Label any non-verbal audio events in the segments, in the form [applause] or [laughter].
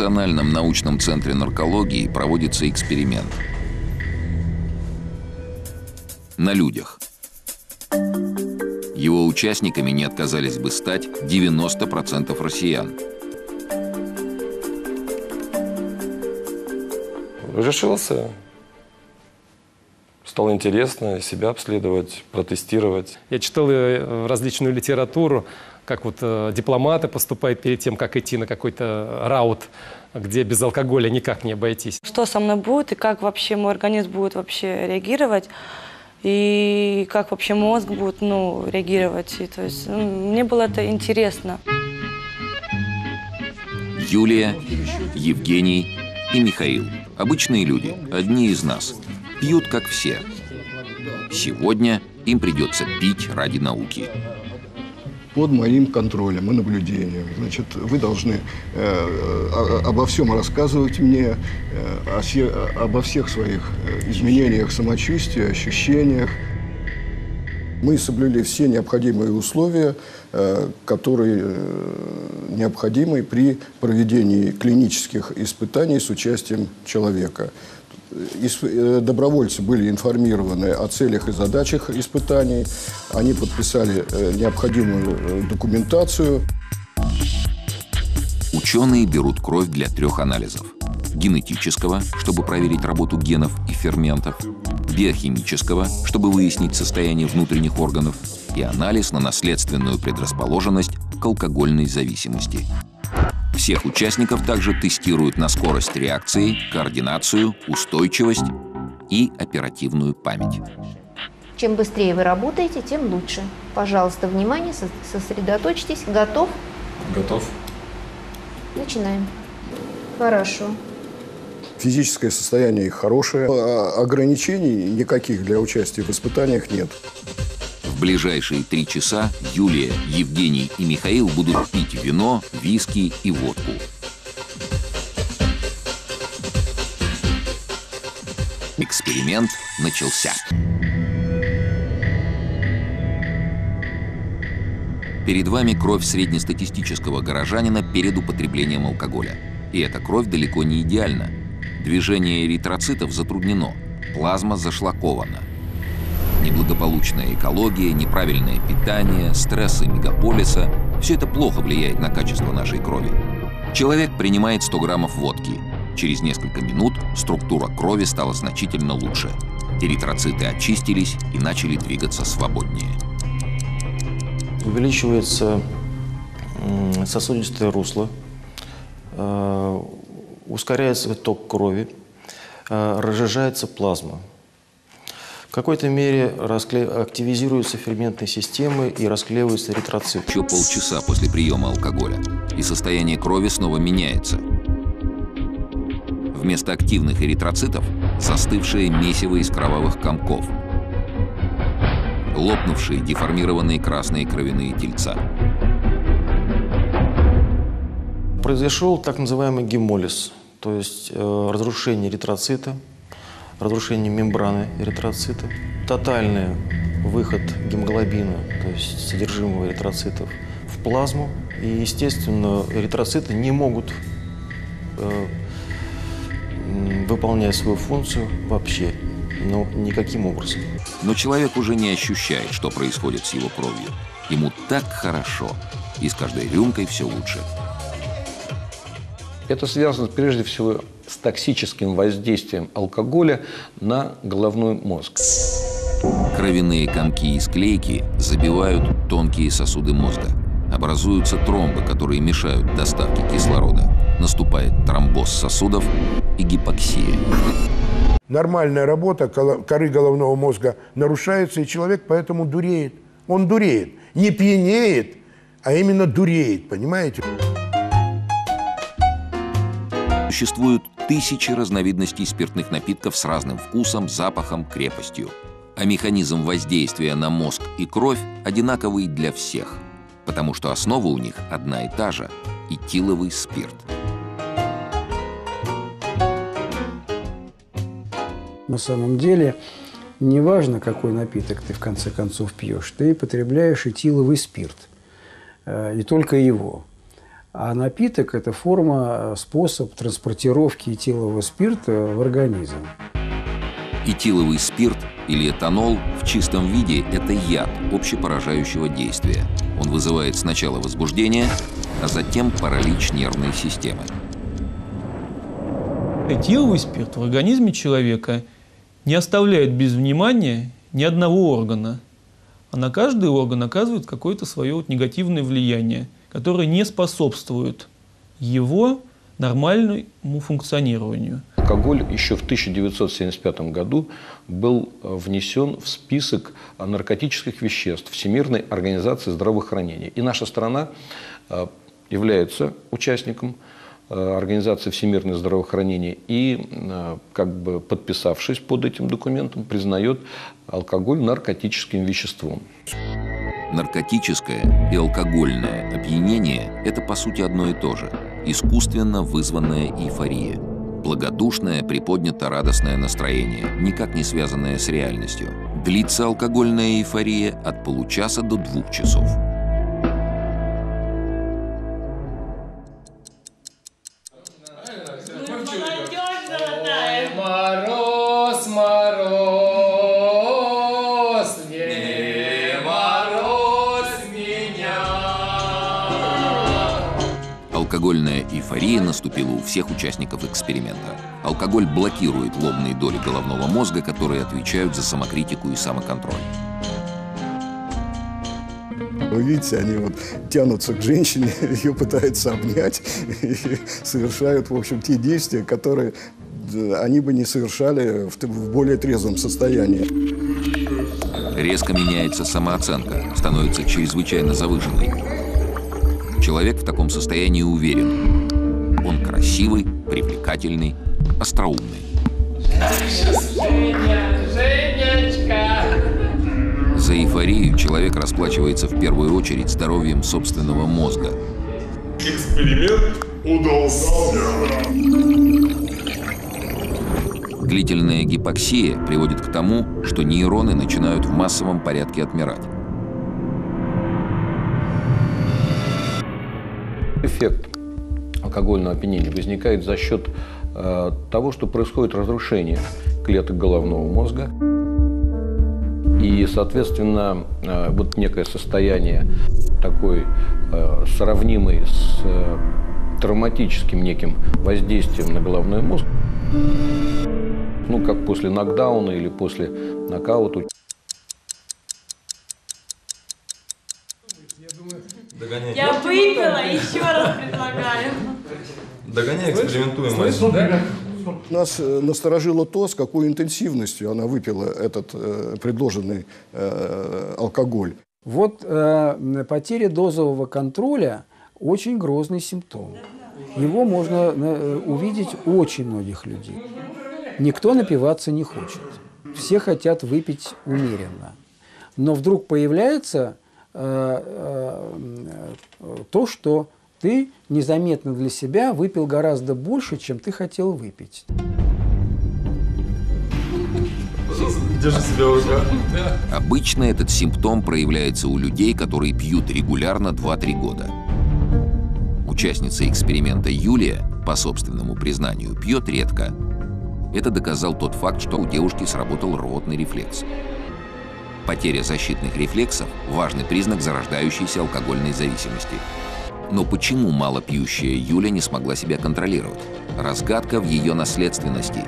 В Национальном научном центре наркологии проводится эксперимент. На людях. Его участниками не отказались бы стать 90% россиян. Решился. Стало интересно себя обследовать, протестировать. Я читал э, различную литературу, как вот э, дипломаты поступают перед тем, как идти на какой-то раут, где без алкоголя никак не обойтись. Что со мной будет и как вообще мой организм будет вообще реагировать, и как вообще мозг будет ну, реагировать. И, то есть, ну, мне было это интересно. Юлия, Евгений и Михаил. Обычные люди, одни из нас. Пьют, как все. Сегодня им придется пить ради науки под моим контролем и наблюдением. Значит, вы должны э, обо всем рассказывать мне, э, о се, обо всех своих э, изменениях самочувствия, ощущениях. Мы соблюли все необходимые условия, э, которые необходимы при проведении клинических испытаний с участием человека. Э, добровольцы были информированы о целях и задачах испытаний. Они подписали э, необходимую э, документацию. Ученые берут кровь для трех анализов. Генетического, чтобы проверить работу генов и ферментов, биохимического, чтобы выяснить состояние внутренних органов, и анализ на наследственную предрасположенность к алкогольной зависимости. Всех участников также тестируют на скорость реакции, координацию, устойчивость и оперативную память. Чем быстрее вы работаете, тем лучше. Пожалуйста, внимание, сосредоточьтесь. Готов? Готов. Начинаем. Хорошо. Физическое состояние их хорошее. А ограничений никаких для участия в испытаниях нет ближайшие три часа Юлия, Евгений и Михаил будут пить вино, виски и водку. Эксперимент начался. Перед вами кровь среднестатистического горожанина перед употреблением алкоголя. И эта кровь далеко не идеальна. Движение эритроцитов затруднено, плазма зашлакована неблагополучная экология, неправильное питание, стрессы мегаполиса – все это плохо влияет на качество нашей крови. Человек принимает 100 граммов водки. Через несколько минут структура крови стала значительно лучше. Эритроциты очистились и начали двигаться свободнее. Увеличивается сосудистое русло, э, ускоряется ток крови, э, разжижается плазма. В какой-то мере раскле... активизируются ферментные системы и расклеиваются эритроциты. Еще полчаса после приема алкоголя, и состояние крови снова меняется. Вместо активных эритроцитов – застывшее месиво из кровавых комков, лопнувшие деформированные красные кровяные тельца. Произошел так называемый гемолиз, то есть э, разрушение эритроцита – разрушение мембраны эритроцита, тотальный выход гемоглобина, то есть содержимого эритроцитов, в плазму. И, естественно, эритроциты не могут э, выполнять свою функцию вообще, но никаким образом. Но человек уже не ощущает, что происходит с его кровью. Ему так хорошо, и с каждой рюмкой все лучше. Это связано прежде всего с токсическим воздействием алкоголя на головной мозг. Кровяные комки и склейки забивают тонкие сосуды мозга. Образуются тромбы, которые мешают доставке кислорода. Наступает тромбоз сосудов и гипоксия. Нормальная работа коры головного мозга нарушается, и человек поэтому дуреет. Он дуреет. Не пьянеет, а именно дуреет, понимаете? Существуют тысячи разновидностей спиртных напитков с разным вкусом, запахом, крепостью. А механизм воздействия на мозг и кровь одинаковый для всех, потому что основа у них одна и та же – этиловый спирт. На самом деле, неважно, какой напиток ты в конце концов пьешь, ты потребляешь этиловый спирт, э, не только его – А напиток – это форма, способ транспортировки этилового спирта в организм. Этиловый спирт или этанол в чистом виде – это яд общепоражающего действия. Он вызывает сначала возбуждение, а затем паралич нервной системы. Этиловый спирт в организме человека не оставляет без внимания ни одного органа, а на каждый орган оказывает какое-то свое вот негативное влияние, которое не способствует его нормальному функционированию. Алкоголь еще в 1975 году был э, внесен в список наркотических веществ Всемирной организации здравоохранения. И наша страна э, является участником э, Организации Всемирное здравоохранение и, как бы подписавшись под этим документом, признает алкоголь наркотическим веществом. Наркотическое и алкогольное опьянение – это по сути одно и то же – искусственно вызванная эйфория. Благодушное, приподнято-радостное настроение, никак не связанное с реальностью. Длится алкогольная эйфория от получаса до двух часов. Наступила у всех участников эксперимента. Алкоголь блокирует лобные доли головного мозга, которые отвечают за самокритику и самоконтроль. Вы видите, они вот тянутся к женщине, [laughs] ее пытаются обнять и совершают, в общем, те действия, которые э, они бы не совершали в, в более трезвом состоянии. Резко меняется самооценка, становится чрезвычайно завышенной. Человек в таком состоянии уверен. Красивый, привлекательный, остроумный. За эйфорию человек расплачивается в первую очередь здоровьем собственного мозга. Эксперимент удался. Длительная гипоксия приводит к тому, что нейроны начинают в массовом порядке отмирать. Эффект алкогольного опьянения возникает за счет э, того, что происходит разрушение клеток головного мозга. И, соответственно, э, вот некое состояние такой э, сравнимый с э, травматическим неким воздействием на головной мозг, ну, как после нокдауна или после нокаута. Я выпила, еще раз предлагаю. Догоняй, экспериментуем. Нас э, насторожило то, с какой интенсивностью она выпила этот э, предложенный э, алкоголь. Вот э, потеря дозового контроля очень грозный симптом. Его можно э, увидеть у очень многих людей. Никто напиваться не хочет. Все хотят выпить умеренно. Но вдруг появляется э, э, то, что ты незаметно для себя выпил гораздо больше, чем ты хотел выпить. Держи себя в руках. Обычно этот симптом проявляется у людей, которые пьют регулярно 2-3 года. Участница эксперимента Юлия, по собственному признанию, пьет редко. Это доказал тот факт, что у девушки сработал рвотный рефлекс. Потеря защитных рефлексов – важный признак зарождающейся алкогольной зависимости. Но почему малопьющая Юля не смогла себя контролировать? Разгадка в ее наследственности.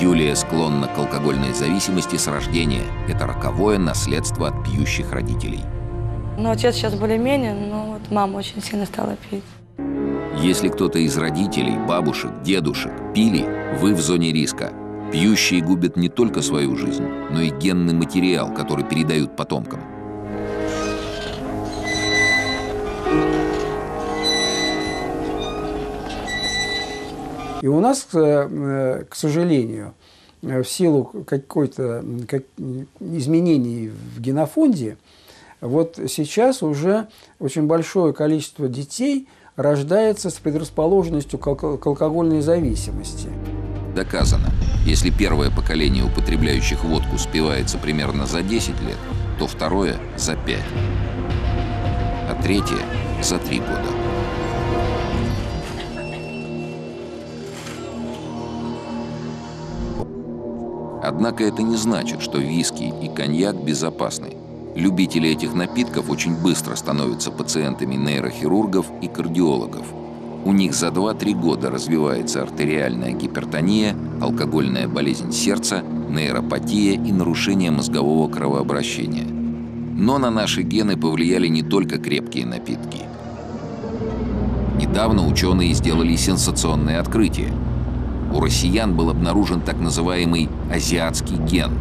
Юлия склонна к алкогольной зависимости с рождения. Это роковое наследство от пьющих родителей. Ну, отец сейчас более-менее, но вот мама очень сильно стала пить. Если кто-то из родителей, бабушек, дедушек пили, вы в зоне риска. Пьющие губят не только свою жизнь, но и генный материал, который передают потомкам. И у нас, э, к сожалению, в силу какой-то как, изменений в генофонде, вот сейчас уже очень большое количество детей рождается с предрасположенностью к, к алкогольной зависимости. Доказано, если первое поколение употребляющих водку спивается примерно за 10 лет, то второе – за 5, а третье – за 3 года. Однако это не значит, что виски и коньяк безопасны. Любители этих напитков очень быстро становятся пациентами нейрохирургов и кардиологов. У них за 2-3 года развивается артериальная гипертония, алкогольная болезнь сердца, нейропатия и нарушение мозгового кровообращения. Но на наши гены повлияли не только крепкие напитки. Недавно ученые сделали сенсационное открытие. У россиян был обнаружен так называемый азиатский ген.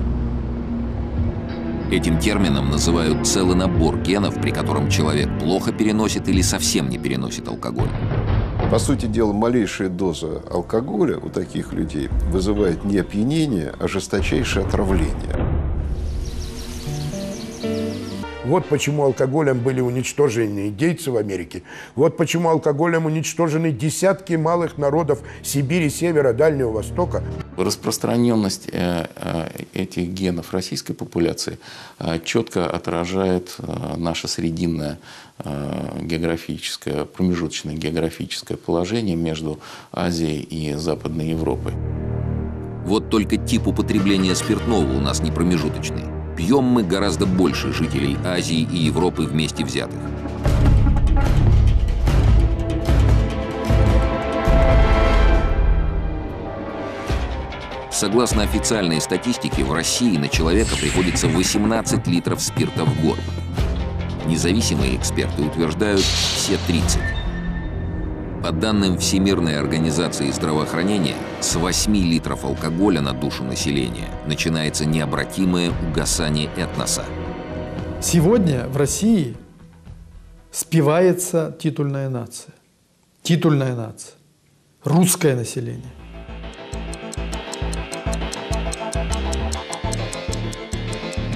Этим термином называют целый набор генов, при котором человек плохо переносит или совсем не переносит алкоголь. По сути дела, малейшая доза алкоголя у таких людей вызывает не опьянение, а жесточайшее отравление. Вот почему алкоголем были уничтожены индейцы в Америке. Вот почему алкоголем уничтожены десятки малых народов Сибири, Севера, Дальнего Востока. Распространенность э, э, этих генов российской популяции э, четко отражает наше срединное географическое, промежуточное географическое положение между Азией и Западной Европой. Вот только тип употребления спиртного у нас не промежуточный. Пьем мы гораздо больше жителей Азии и Европы вместе взятых. Согласно официальной статистике, в России на человека приходится 18 литров спирта в год. Независимые эксперты утверждают все 30. По данным Всемирной организации здравоохранения, с 8 литров алкоголя на душу населения начинается необратимое угасание этноса. Сегодня в России спивается титульная нация. Титульная нация. Русское население.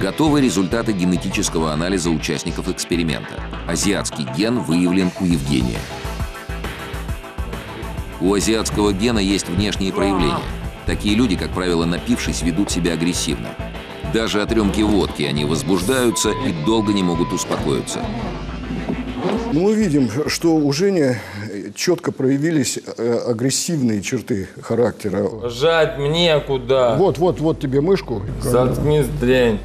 Готовы результаты генетического анализа участников эксперимента. Азиатский ген выявлен у Евгения. У азиатского гена есть внешние проявления. Такие люди, как правило, напившись, ведут себя агрессивно. Даже от рюмки водки они возбуждаются и долго не могут успокоиться. Ну, мы видим, что у Жени четко проявились э, агрессивные черты характера. Жать мне куда? Вот, вот, вот тебе мышку. Заткнись, дрянь.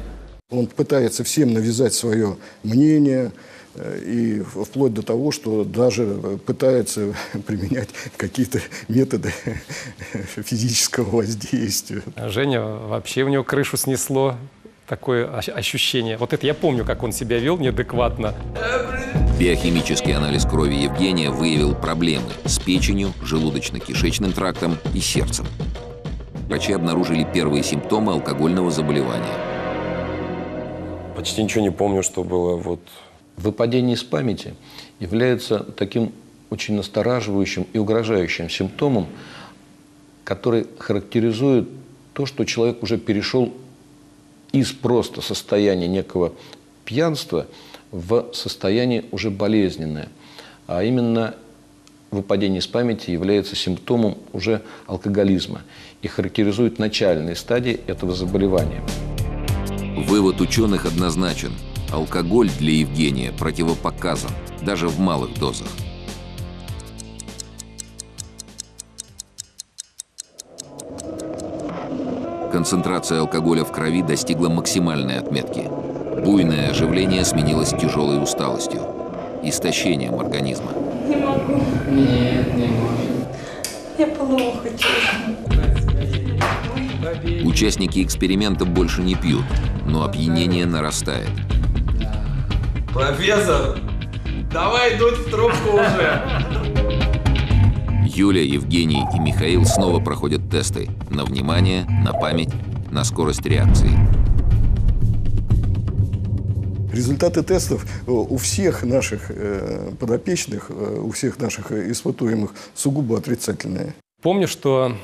Он пытается всем навязать свое мнение, и вплоть до того, что даже пытается [laughs] применять какие-то методы [laughs] физического воздействия. Женя, вообще у него крышу снесло такое ощущение. Вот это я помню, как он себя вел неадекватно. Биохимический анализ крови Евгения выявил проблемы с печенью, желудочно-кишечным трактом и сердцем. Врачи обнаружили первые симптомы алкогольного заболевания. Почти ничего не помню, что было вот... Выпадение из памяти является таким очень настораживающим и угрожающим симптомом, который характеризует то, что человек уже перешел из просто состояния некого пьянства в состояние уже болезненное. А именно выпадение из памяти является симптомом уже алкоголизма и характеризует начальные стадии этого заболевания. Вывод ученых однозначен. Алкоголь для Евгения противопоказан, даже в малых дозах. Концентрация алкоголя в крови достигла максимальной отметки. Буйное оживление сменилось тяжелой усталостью, истощением организма. Не могу. Нет, не можешь. Я плохо чувствую. Участники эксперимента больше не пьют, но опьянение нарастает. Профессор, давай дуть в трубку уже. Юля, Евгений и Михаил снова проходят тесты на внимание, на память, на скорость реакции. Результаты тестов э, у всех наших э, подопечных, э, у всех наших испытуемых сугубо отрицательные. Помню, что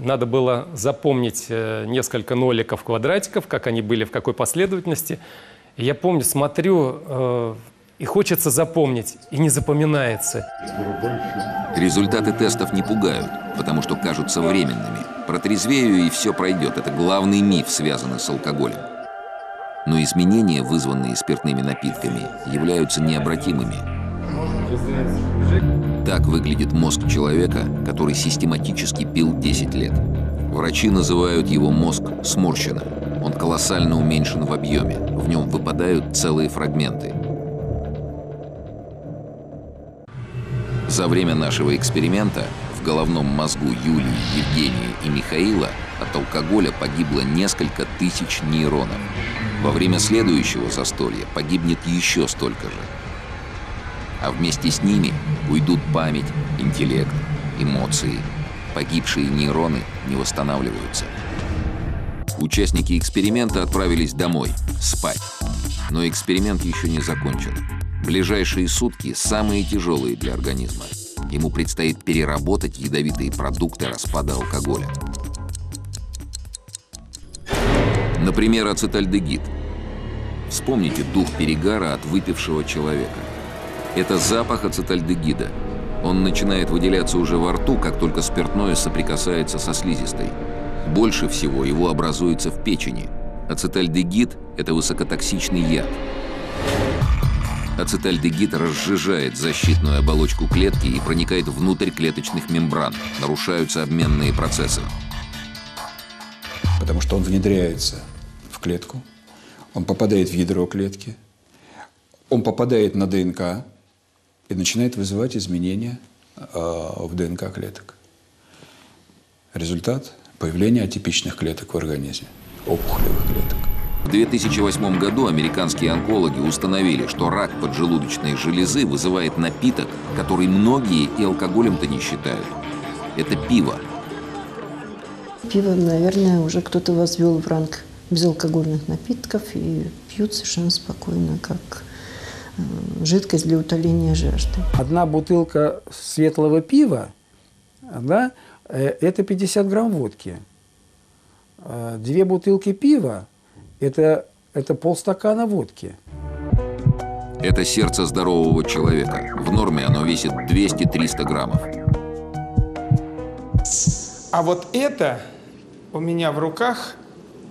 надо было запомнить несколько ноликов, квадратиков, как они были, в какой последовательности. И я помню, смотрю, и хочется запомнить, и не запоминается. Результаты тестов не пугают, потому что кажутся временными. Протрезвею, и все пройдет. Это главный миф, связанный с алкоголем. Но изменения, вызванные спиртными напитками, являются необратимыми. Так выглядит мозг человека, который систематически пил 10 лет. Врачи называют его мозг сморщенным. Он колоссально уменьшен в объеме. В нем выпадают целые фрагменты. За время нашего эксперимента в головном мозгу Юлии, Евгении и Михаила от алкоголя погибло несколько тысяч нейронов. Во время следующего застолья погибнет еще столько же. А вместе с ними уйдут память, интеллект, эмоции. Погибшие нейроны не восстанавливаются. Участники эксперимента отправились домой, спать. Но эксперимент еще не закончен. Ближайшие сутки самые тяжелые для организма. Ему предстоит переработать ядовитые продукты распада алкоголя. Например, ацетальдегид. Вспомните дух перегара от выпившего человека. Это запах ацетальдегида. Он начинает выделяться уже во рту, как только спиртное соприкасается со слизистой. Больше всего его образуется в печени. Ацетальдегид – это высокотоксичный яд. Ацетальдегид разжижает защитную оболочку клетки и проникает внутрь клеточных мембран. Нарушаются обменные процессы. Потому что он внедряется в клетку, он попадает в ядро клетки, он попадает на ДНК и начинает вызывать изменения э, в ДНК клеток. Результат – появление атипичных клеток в организме, опухолевых клеток. В 2008 году американские онкологи установили, что рак поджелудочной железы вызывает напиток, который многие и алкоголем-то не считают. Это пиво. Пиво, наверное, уже кто-то возвел в ранг безалкогольных напитков и пьют совершенно спокойно, как э, жидкость для утоления жажды. Одна бутылка светлого пива, да, это 50 грамм водки. Э, Две бутылки пива это, это полстакана водки. Это сердце здорового человека. В норме оно весит 200-300 граммов. А вот это у меня в руках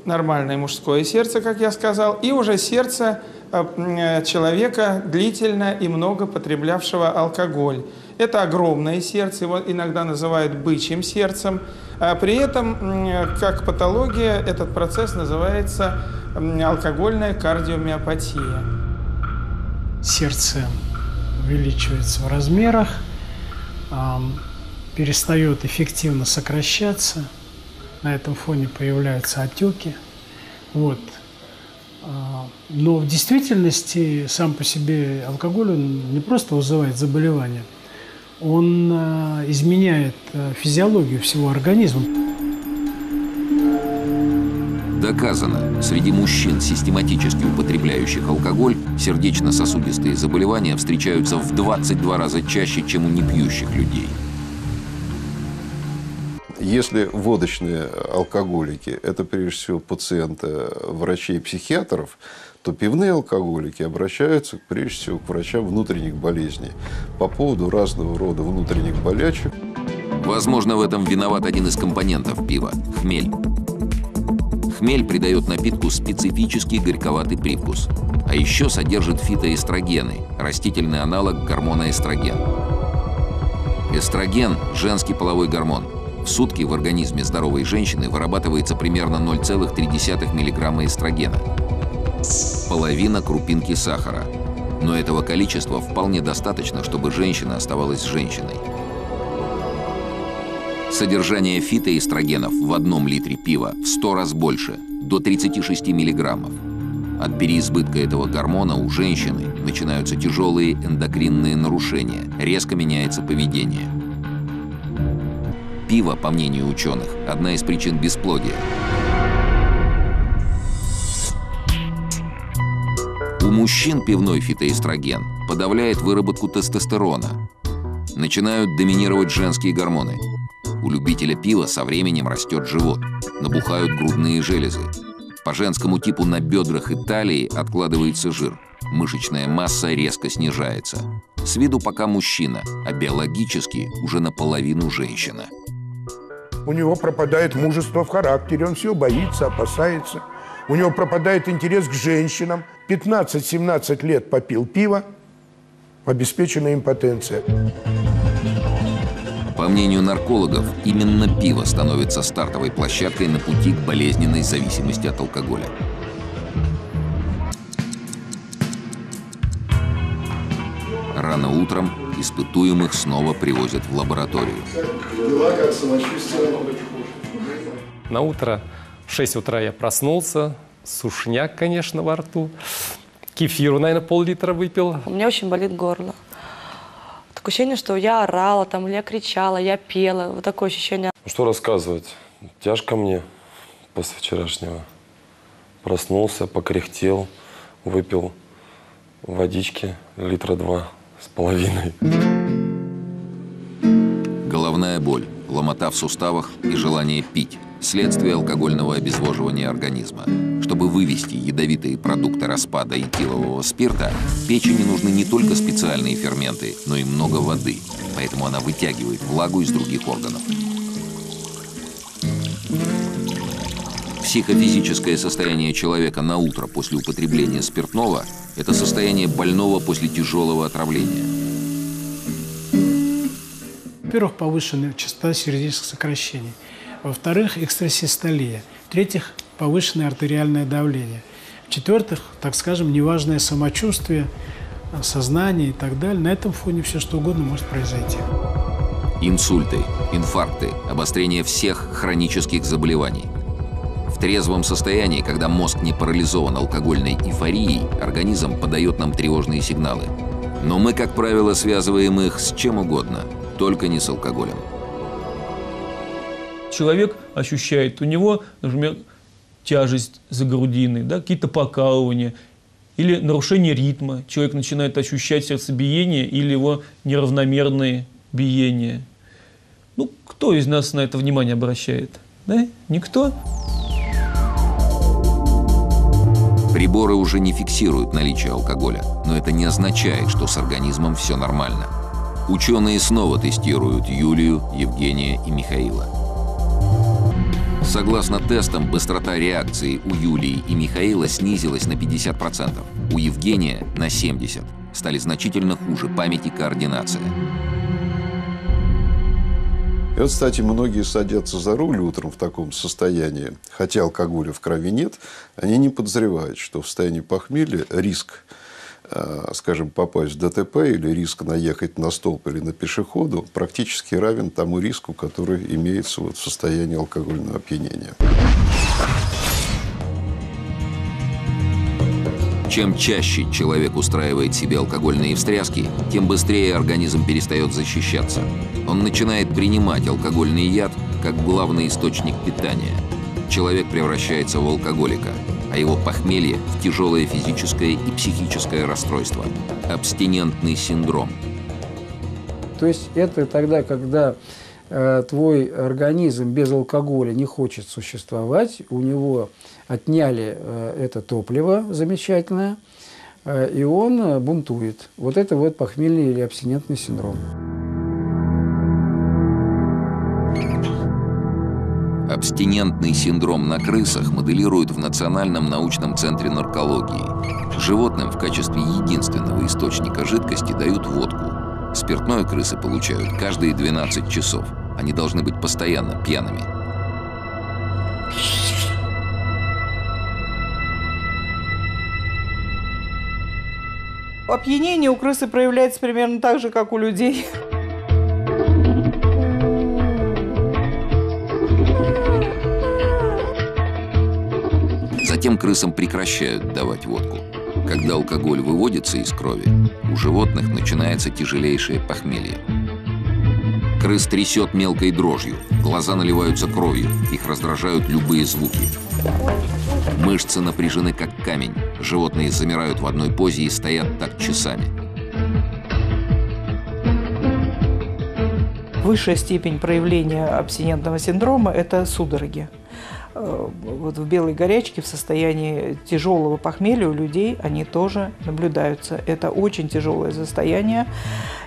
нормальное мужское сердце, как я сказал, и уже сердце э, человека, длительно и много потреблявшего алкоголь. Это огромное сердце, его иногда называют бычьим сердцем. А при этом, как патология, этот процесс называется алкогольная кардиомиопатия. Сердце увеличивается в размерах, перестает эффективно сокращаться, на этом фоне появляются отеки. Вот. Но в действительности сам по себе алкоголь он не просто вызывает заболевания, он изменяет физиологию всего организма. Доказано, среди мужчин, систематически употребляющих алкоголь, сердечно-сосудистые заболевания встречаются в 22 раза чаще, чем у непьющих людей. Если водочные алкоголики – это прежде всего пациенты врачей-психиатров, то пивные алкоголики обращаются прежде всего к врачам внутренних болезней по поводу разного рода внутренних болячек. Возможно, в этом виноват один из компонентов пива – хмель. Хмель придает напитку специфический горьковатый привкус. А еще содержит фитоэстрогены – растительный аналог гормона эстроген. Эстроген – женский половой гормон. В сутки в организме здоровой женщины вырабатывается примерно 0,3 мг эстрогена. Половина крупинки сахара. Но этого количества вполне достаточно, чтобы женщина оставалась женщиной. Содержание фитоэстрогенов в одном литре пива в 100 раз больше, до 36 миллиграммов. От переизбытка этого гормона у женщины начинаются тяжелые эндокринные нарушения, резко меняется поведение. Пиво, по мнению ученых, одна из причин бесплодия. У мужчин пивной фитоэстроген подавляет выработку тестостерона. Начинают доминировать женские гормоны. У любителя пива со временем растет живот, набухают грудные железы. По женскому типу на бедрах и талии откладывается жир. Мышечная масса резко снижается. С виду пока мужчина, а биологически уже наполовину женщина. У него пропадает мужество в характере, он все боится, опасается. У него пропадает интерес к женщинам. 15-17 лет попил пиво, обеспечена импотенция. По мнению наркологов, именно пиво становится стартовой площадкой на пути к болезненной зависимости от алкоголя. Рано утром испытуемых снова привозят в лабораторию. Дела как самочувствие? На утро в 6 утра я проснулся, сушняк, конечно, во рту. Кефиру, наверное, пол-литра выпил. У меня очень болит горло. Такое ощущение, что я орала, там, или я кричала, я пела. Вот такое ощущение. Ну, что рассказывать? Тяжко мне после вчерашнего. Проснулся, покряхтел, выпил водички литра два с половиной. Головная боль, ломота в суставах и желание пить – следствие алкогольного обезвоживания организма. Чтобы вывести ядовитые продукты распада этилового спирта, печени нужны не только специальные ферменты, но и много воды, поэтому она вытягивает влагу из других органов. Психофизическое состояние человека на утро после употребления спиртного – это состояние больного после тяжелого отравления. Во-первых, повышенная частота сердечных сокращений. Во-вторых, экстрасистолия. В-третьих, повышенное артериальное давление. В-четвертых, так скажем, неважное самочувствие, сознание и так далее. На этом фоне все что угодно может произойти. Инсульты, инфаркты, обострение всех хронических заболеваний. В трезвом состоянии, когда мозг не парализован алкогольной эйфорией, организм подает нам тревожные сигналы. Но мы, как правило, связываем их с чем угодно, только не с алкоголем. Человек ощущает, у него, например, тяжесть за грудиной, да, какие-то покалывания или нарушение ритма. Человек начинает ощущать сердцебиение или его неравномерные биения. Ну, кто из нас на это внимание обращает? Да? Никто? Приборы уже не фиксируют наличие алкоголя, но это не означает, что с организмом все нормально. Ученые снова тестируют Юлию, Евгения и Михаила. Согласно тестам, быстрота реакции у Юлии и Михаила снизилась на 50%, у Евгения – на 70%. Стали значительно хуже память и координация. И вот, кстати, многие садятся за руль утром в таком состоянии, хотя алкоголя в крови нет, они не подозревают, что в состоянии похмелья риск, скажем, попасть в ДТП или риск наехать на столб или на пешеходу практически равен тому риску, который имеется вот в состоянии алкогольного опьянения. Чем чаще человек устраивает себе алкогольные встряски, тем быстрее организм перестает защищаться. Он начинает принимать алкогольный яд как главный источник питания. Человек превращается в алкоголика, а его похмелье – в тяжелое физическое и психическое расстройство – абстинентный синдром. То есть это тогда, когда э, твой организм без алкоголя не хочет существовать, у него отняли э, это топливо замечательное, э, и он э, бунтует. Вот это вот похмельный или абстинентный синдром. Абстинентный синдром на крысах моделируют в Национальном научном центре наркологии. Животным в качестве единственного источника жидкости дают водку. Спиртное крысы получают каждые 12 часов. Они должны быть постоянно пьяными. Опьянение у крысы проявляется примерно так же, как у людей. Затем крысам прекращают давать водку. Когда алкоголь выводится из крови, у животных начинается тяжелейшее похмелье. Крыс трясет мелкой дрожью, глаза наливаются кровью, их раздражают любые звуки. Мышцы напряжены как камень, животные замирают в одной позе и стоят так часами. Высшая степень проявления абстинентного синдрома – это судороги. Вот в белой горячке в состоянии тяжелого похмелья у людей они тоже наблюдаются. Это очень тяжелое состояние,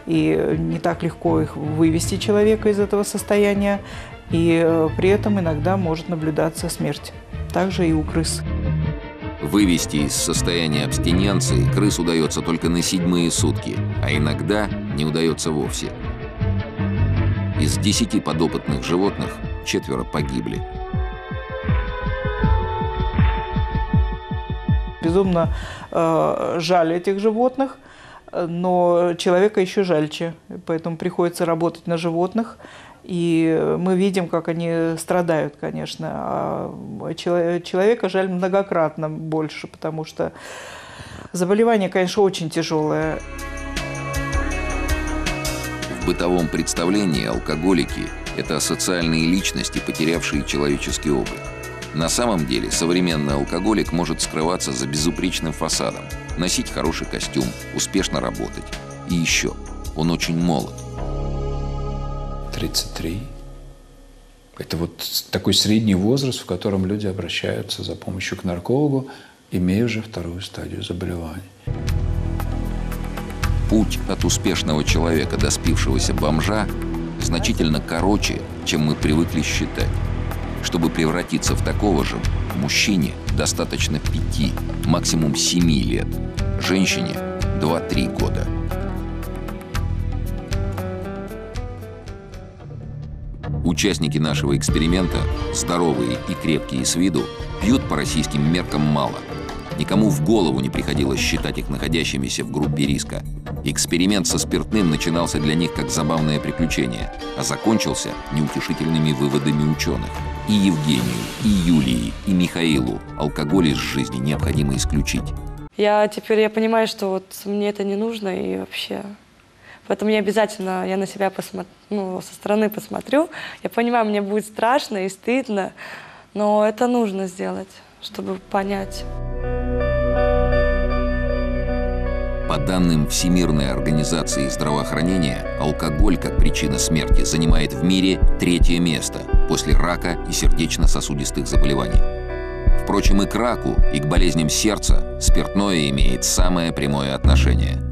и не так легко их вывести человека из этого состояния, и э, при этом иногда может наблюдаться смерть. Также и у крыс. Вывести из состояния абстиненции крыс удается только на седьмые сутки, а иногда не удается вовсе. Из десяти подопытных животных четверо погибли. Безумно э, жаль этих животных, но человека еще жальче, поэтому приходится работать на животных. И мы видим, как они страдают, конечно. А человека жаль многократно больше, потому что заболевание, конечно, очень тяжелое. В бытовом представлении алкоголики – это асоциальные личности, потерявшие человеческий облик. На самом деле современный алкоголик может скрываться за безупречным фасадом, носить хороший костюм, успешно работать. И еще, он очень молод. 33. Это вот такой средний возраст, в котором люди обращаются за помощью к наркологу, имея уже вторую стадию заболевания. Путь от успешного человека до спившегося бомжа значительно короче, чем мы привыкли считать. Чтобы превратиться в такого же, мужчине достаточно пяти, максимум семи лет, женщине 2-3 года. Участники нашего эксперимента, здоровые и крепкие с виду, пьют по российским меркам мало. Никому в голову не приходилось считать их находящимися в группе риска. Эксперимент со спиртным начинался для них как забавное приключение, а закончился неутешительными выводами ученых. И Евгению, и Юлии, и Михаилу алкоголь из жизни необходимо исключить. Я теперь я понимаю, что вот мне это не нужно и вообще Поэтому я обязательно, я на себя посмотрю, ну, со стороны посмотрю. Я понимаю, мне будет страшно и стыдно, но это нужно сделать, чтобы понять. По данным Всемирной организации здравоохранения, алкоголь как причина смерти занимает в мире третье место после рака и сердечно-сосудистых заболеваний. Впрочем, и к раку, и к болезням сердца спиртное имеет самое прямое отношение –